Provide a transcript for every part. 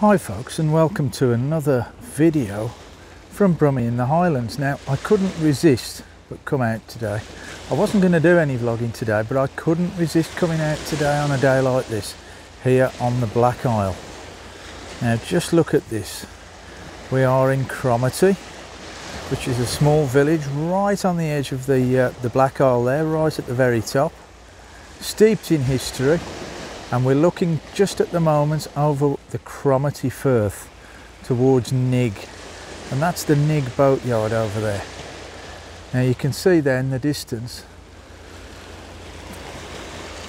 Hi folks and welcome to another video from Brummie in the Highlands. Now I couldn't resist but come out today. I wasn't going to do any vlogging today but I couldn't resist coming out today on a day like this here on the Black Isle. Now just look at this. We are in Cromarty which is a small village right on the edge of the, uh, the Black Isle there, right at the very top. Steeped in history and we're looking just at the moment over the Cromarty Firth towards Nigg and that's the Nigg boatyard over there. Now you can see there in the distance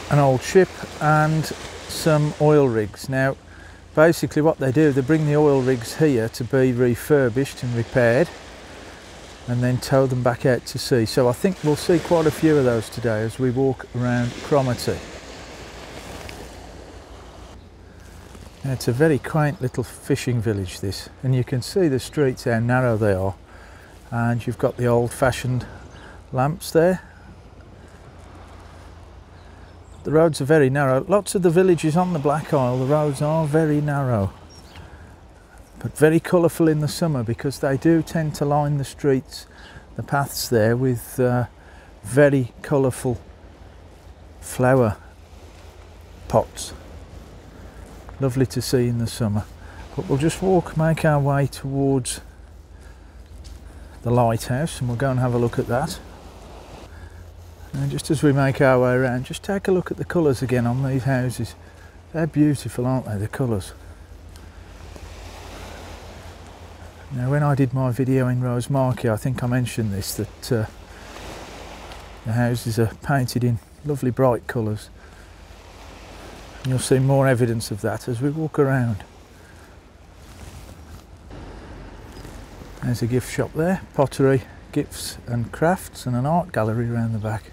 an old ship and some oil rigs. Now basically what they do, they bring the oil rigs here to be refurbished and repaired and then tow them back out to sea. So I think we'll see quite a few of those today as we walk around Cromarty. It's a very quaint little fishing village this and you can see the streets how narrow they are and you've got the old-fashioned lamps there. The roads are very narrow. Lots of the villages on the Black Isle, the roads are very narrow but very colourful in the summer because they do tend to line the streets, the paths there with uh, very colourful flower pots. Lovely to see in the summer. But we'll just walk, make our way towards the lighthouse and we'll go and have a look at that. And just as we make our way around, just take a look at the colours again on these houses. They're beautiful, aren't they, the colours? Now when I did my video in Rosemarkie, I think I mentioned this, that uh, the houses are painted in lovely bright colours. And you'll see more evidence of that as we walk around. There's a gift shop there, pottery, gifts and crafts and an art gallery around the back.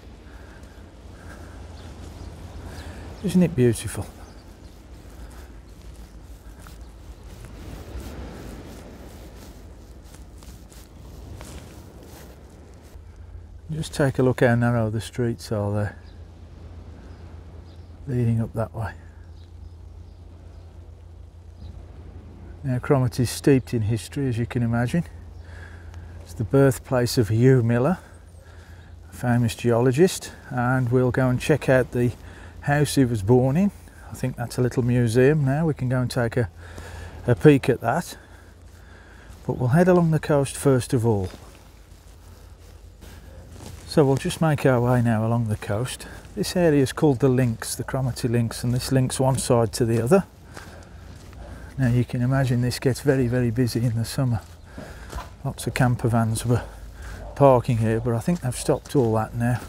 Isn't it beautiful? Just take a look how narrow the streets are there, leading up that way. Now Cromarty is steeped in history as you can imagine. It's the birthplace of Hugh Miller, a famous geologist, and we'll go and check out the house he was born in. I think that's a little museum now, we can go and take a, a peek at that. But we'll head along the coast first of all. So we'll just make our way now along the coast. This area is called the Links, the Cromarty Links, and this links one side to the other. Now you can imagine this gets very, very busy in the summer. Lots of camper vans were parking here, but I think they've stopped all that now.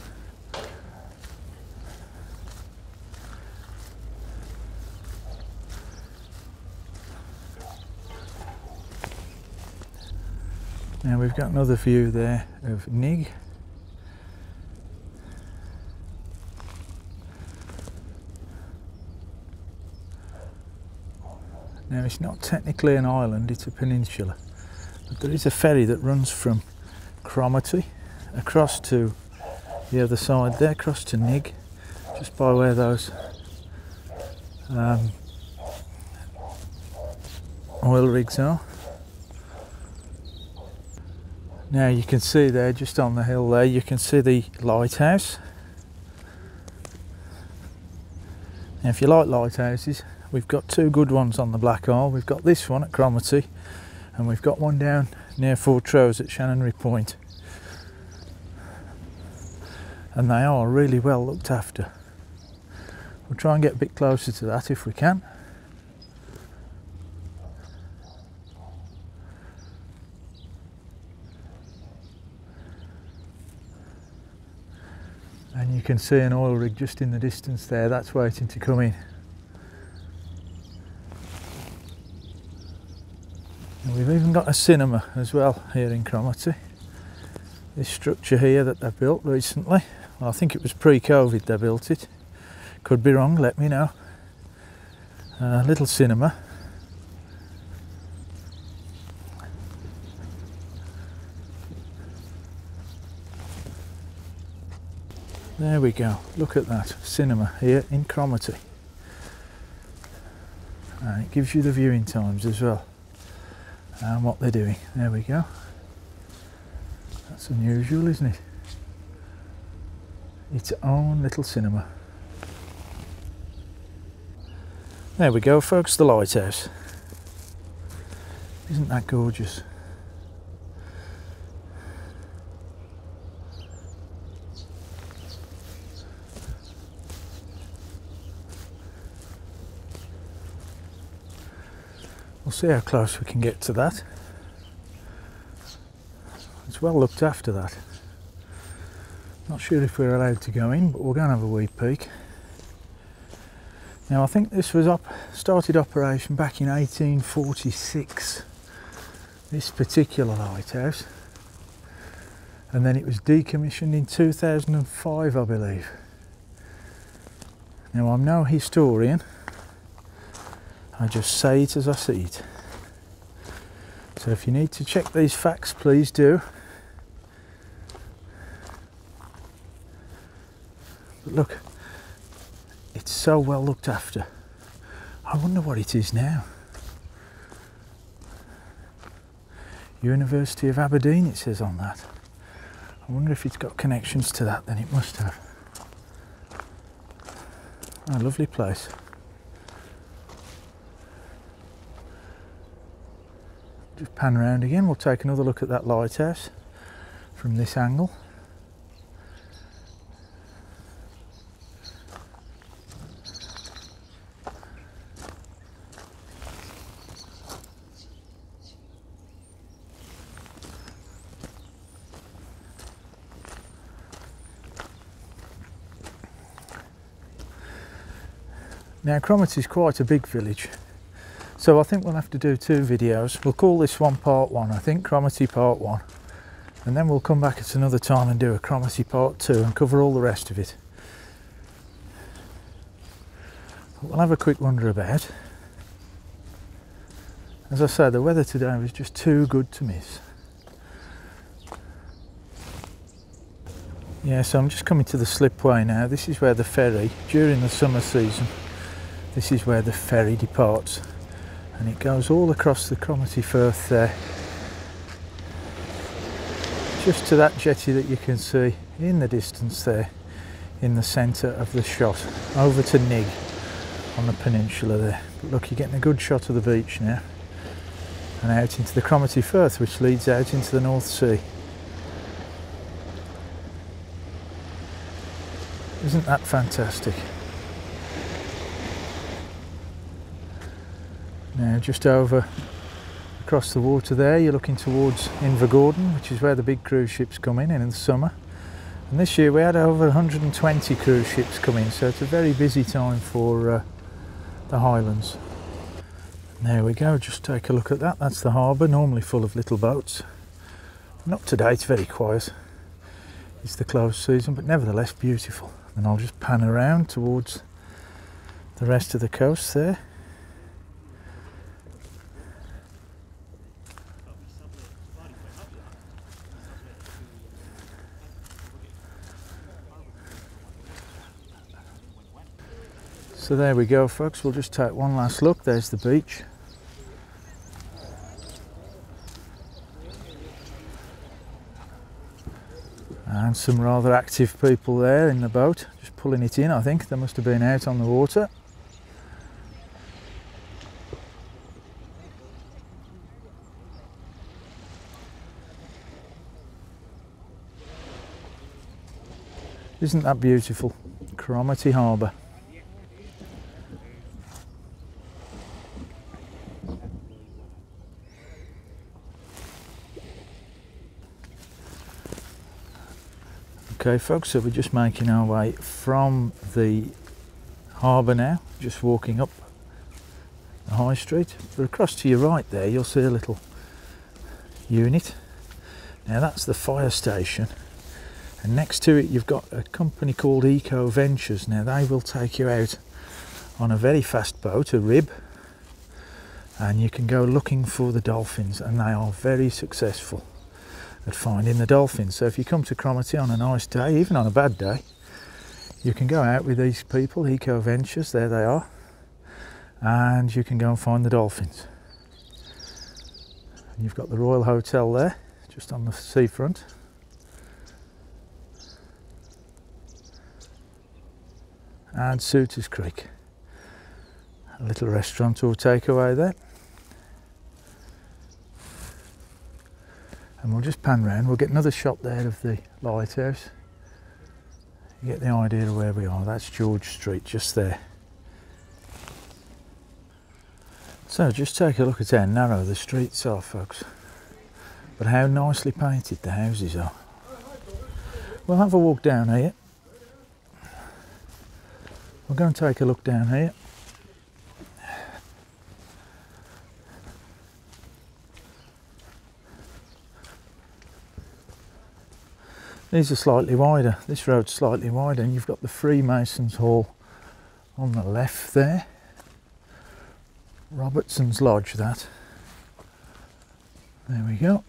Now we've got another view there of Nigg. Now it's not technically an island, it's a peninsula. But there is a ferry that runs from Cromarty across to the other side there, across to Nigg, just by where those um, oil rigs are. Now you can see there, just on the hill there, you can see the lighthouse. Now if you like lighthouses, we've got two good ones on the Black Isle. We've got this one at Cromarty and we've got one down near Fortrose at Chanonry Point. And they are really well looked after. We'll try and get a bit closer to that if we can. And you can see an oil rig just in the distance there, that's waiting to come in. And we've even got a cinema as well here in Cromarty. This structure here that they built recently, well, I think it was pre-Covid they built it. Could be wrong, let me know. A little cinema. There we go, look at that, cinema here in Cromarty. and it gives you the viewing times as well and what they're doing. There we go. That's unusual, isn't it? Its own little cinema. There we go, folks, the lighthouse. Isn't that gorgeous? We'll see how close we can get to that. It's well looked after that. Not sure if we're allowed to go in, but we're going to have a wee peek. Now I think this was up started operation back in 1846. This particular lighthouse, and then it was decommissioned in 2005, I believe. Now I'm no historian, I just say it as I see it. So if you need to check these facts, please do. But look, it's so well looked after. I wonder what it is now. University of Aberdeen, it says on that. I wonder if it's got connections to that, then it must have. A lovely place. Just pan around again. We'll take another look at that lighthouse from this angle. Now Cromarty is quite a big village so I think we'll have to do two videos. We'll call this one part one, I think, Cromarty part one. And then we'll come back at another time and do a Cromarty part two and cover all the rest of it. We'll have a quick wander about. As I said, the weather today was just too good to miss. Yeah, so I'm just coming to the slipway now. This is where the ferry, during the summer season, this is where the ferry departs and it goes all across the Cromarty Firth there. Just to that jetty that you can see in the distance there in the centre of the shot. Over to Nigg on the peninsula there. But look you're getting a good shot of the beach now. And out into the Cromarty Firth which leads out into the North Sea. Isn't that fantastic Now just over across the water there you're looking towards Invergordon which is where the big cruise ships come in in the summer and this year we had over 120 cruise ships come in so it's a very busy time for uh, the Highlands. There we go, just take a look at that. That's the harbour, normally full of little boats. Not today, it's very quiet. It's the closed season, but nevertheless beautiful. And I'll just pan around towards the rest of the coast there. So there we go folks, we'll just take one last look, there's the beach. And some rather active people there in the boat, just pulling it in I think, they must have been out on the water. Isn't that beautiful? Cromarty Harbour. Okay folks, so we're just making our way from the harbour now, just walking up the high street. But across to your right there you'll see a little unit. Now that's the fire station and next to it you've got a company called Eco Ventures. Now they will take you out on a very fast boat, a rib, and you can go looking for the dolphins and they are very successful at finding the dolphins. So if you come to Cromarty on a nice day, even on a bad day, you can go out with these people, Eco Ventures, there they are, and you can go and find the dolphins. And you've got the Royal Hotel there, just on the seafront. And Suitors Creek. A little restaurant or takeaway there. And we'll just pan round. We'll get another shot there of the lighthouse. You get the idea of where we are. That's George Street just there. So just take a look at how narrow the streets are folks. But how nicely painted the houses are. We'll have a walk down here. We're going to take a look down here. These are slightly wider. This road's slightly wider and you've got the Freemasons Hall on the left there. Robertson's Lodge that. There we go.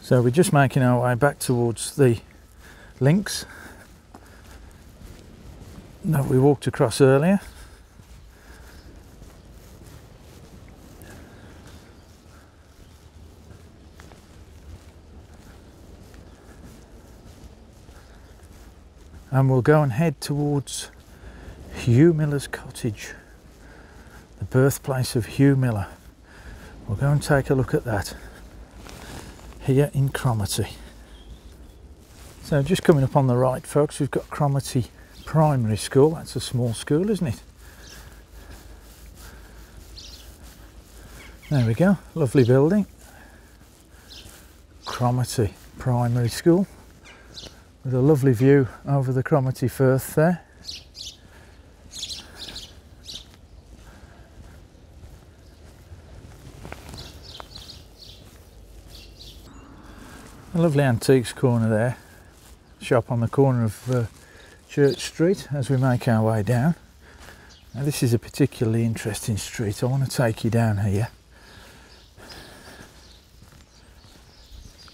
So we're just making our way back towards the links that we walked across earlier. And we'll go and head towards Hugh Miller's cottage, the birthplace of Hugh Miller. We'll go and take a look at that here in Cromarty. So just coming up on the right folks, we've got Cromarty Primary School. That's a small school, isn't it? There we go, lovely building. Cromarty Primary School with a lovely view over the Cromarty Firth there. A lovely antiques corner there, shop on the corner of uh, Church Street as we make our way down. Now this is a particularly interesting street. I want to take you down here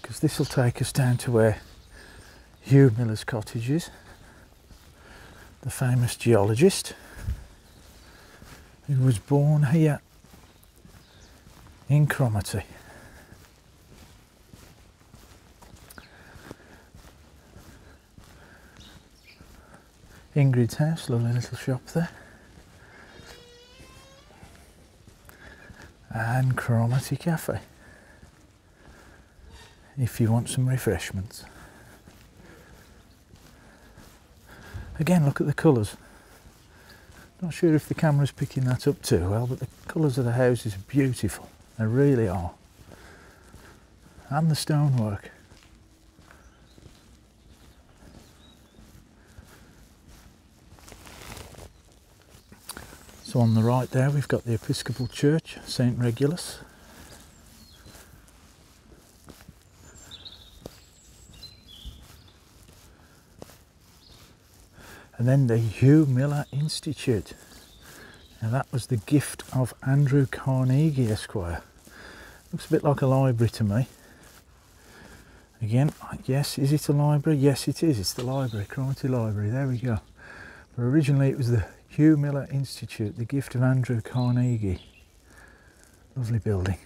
because this will take us down to where Hugh Miller's cottage is, the famous geologist who was born here in Cromarty. Ingrid's house, lovely little shop there. And Cromarty Cafe. If you want some refreshments. Again, look at the colours. Not sure if the camera's picking that up too well, but the colours of the houses are beautiful. They really are. And the stonework. So on the right there we've got the Episcopal Church, St Regulus. And then the Hugh Miller Institute. And that was the gift of Andrew Carnegie Esquire. Looks a bit like a library to me. Again, yes, is it a library? Yes, it is. It's the library, Cromarty Library. There we go. But originally it was the Hugh Miller Institute, the gift of Andrew Carnegie. Lovely building.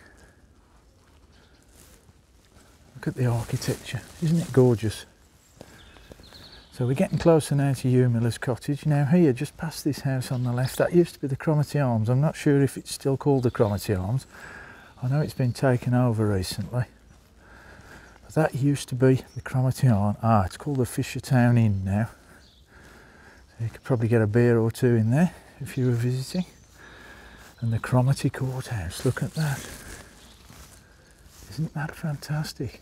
Look at the architecture, isn't it gorgeous? So we're getting closer now to Hugh Miller's cottage. Now here, just past this house on the left, that used to be the Cromarty Arms. I'm not sure if it's still called the Cromarty Arms. I know it's been taken over recently. But that used to be the Cromarty Arms. Ah, it's called the Fishertown Inn now. You could probably get a beer or two in there if you were visiting. And the Cromarty Courthouse, look at that. Isn't that fantastic?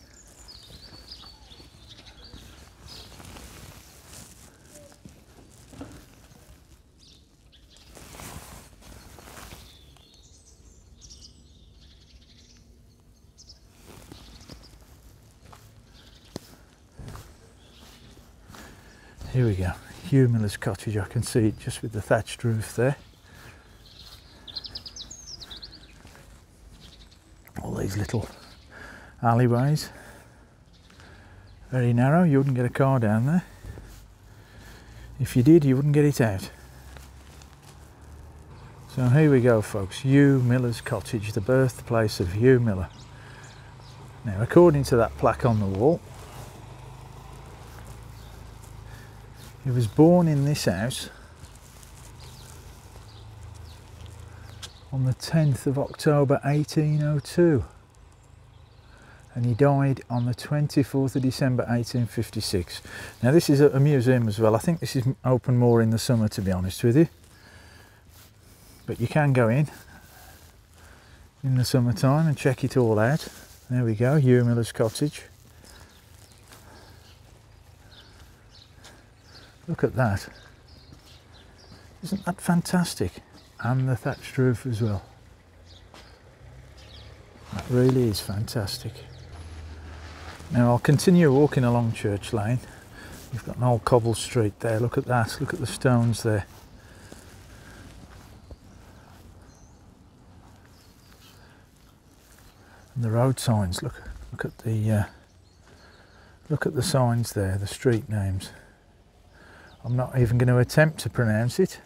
Here we go. Hugh Miller's cottage. I can see it just with the thatched roof there. All these these little alleyways. Very narrow, you wouldn't get a car down there. If you did, you wouldn't get it out. So here we go folks, Hugh Miller's Cottage, the birthplace of Hugh Miller. Now according to that plaque on the wall, he was born in this house on the 10th of October 1802 and he died on the 24th of December 1856. Now this is a museum as well. I think this is open more in the summer to be honest with you. But you can go in in the summertime and check it all out. There we go, Hugh Miller's cottage. Look at that. Isn't that fantastic? And the thatched roof as well. That really is fantastic. Now I'll continue walking along Church Lane. You've got an old cobble street there. Look at that. Look at the stones there. And the road signs. Look. Look at the. Uh, look at the signs there. The street names. I'm not even going to attempt to pronounce it.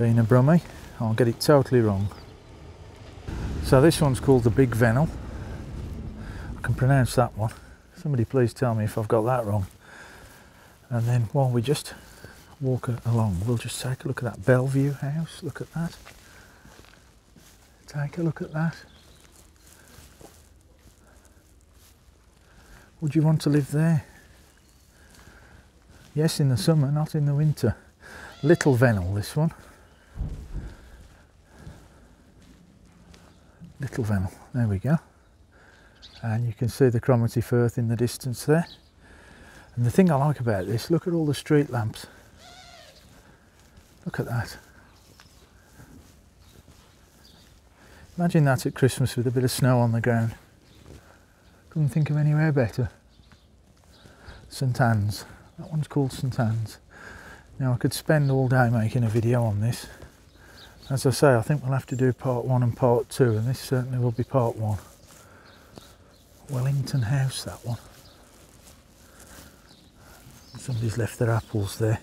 Being a Brummie, I'll get it totally wrong. So this one's called the Big Vennel I can pronounce that one. Somebody please tell me if I've got that wrong. And then while we just walk along, we'll just take a look at that Bellevue house. Look at that. Take a look at that. Would you want to live there? Yes, in the summer, not in the winter. Little Vennel, this one. Little Vennel, there we go and you can see the Cromarty Firth in the distance there. And the thing I like about this, look at all the street lamps. Look at that. Imagine that at Christmas with a bit of snow on the ground. Couldn't think of anywhere better. St Anne's. That one's called St Anne's. Now I could spend all day making a video on this. As I say, I think we'll have to do part one and part two, and this certainly will be part one. Wellington House, that one. Somebody's left their apples there.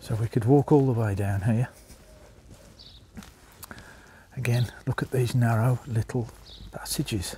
So we could walk all the way down here. Again, look at these narrow little Tá, se diz.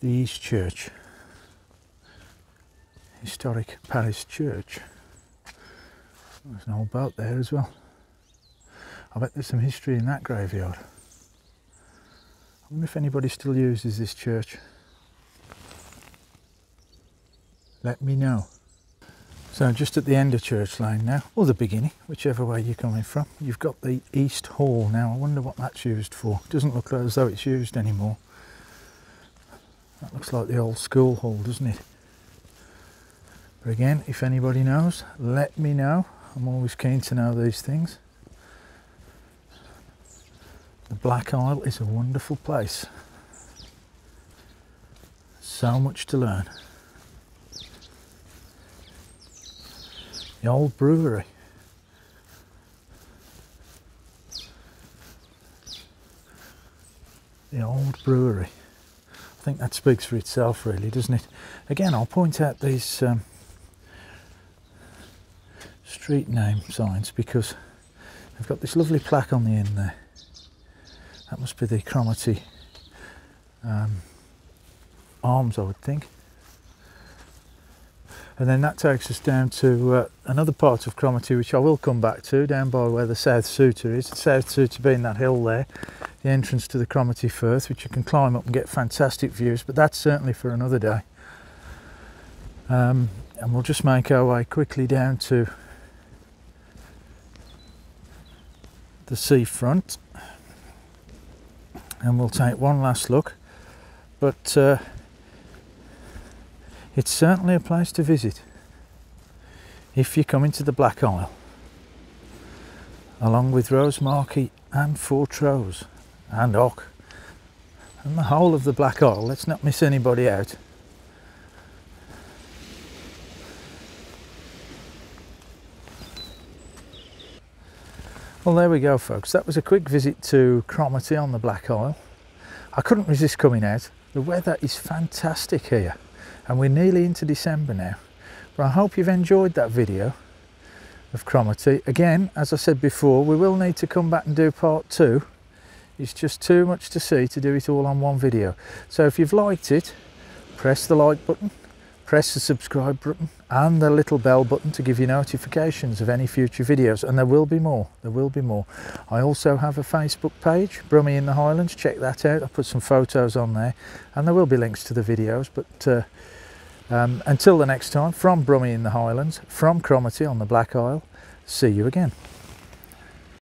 The East Church, historic parish church. There's an old boat there as well. I bet there's some history in that graveyard. I wonder if anybody still uses this church. Let me know. So just at the end of Church Lane now, or the beginning, whichever way you're coming from, you've got the East Hall. Now I wonder what that's used for. It doesn't look as though it's used anymore. That looks like the old school hall, doesn't it? But again, if anybody knows, let me know. I'm always keen to know these things. The Black Isle is a wonderful place. So much to learn. The old brewery. The old brewery. I think that speaks for itself, really, doesn't it? Again, I'll point out these um, street name signs because they've got this lovely plaque on the end there. That must be the Cromarty um, Arms, I would think. And then that takes us down to uh, another part of Cromarty, which I will come back to, down by where the South Sutor is. South Sutor being that hill there the entrance to the Cromarty Firth, which you can climb up and get fantastic views, but that's certainly for another day. Um, and we'll just make our way quickly down to the seafront. And we'll take one last look. But uh, it's certainly a place to visit if you come into the Black Isle along with Rosemarkie and Fortrose and Avoch and the whole of the Black Isle let's not miss anybody out Well there we go folks, that was a quick visit to Cromarty on the Black Isle. I couldn't resist coming out. The weather is fantastic here and we're nearly into December now. But I hope you've enjoyed that video of Cromarty. Again, as I said before, we will need to come back and do part two. It's just too much to see to do it all on one video. So if you've liked it, press the like button, press the subscribe button and the little bell button to give you notifications of any future videos. And there will be more there will be more. I also have a facebook page brummie in the highlands. Check that out. I put some photos on there. And there will be links to the videos but uh, um, until the next time from brummie in the highlands from cromarty on the black isle see you again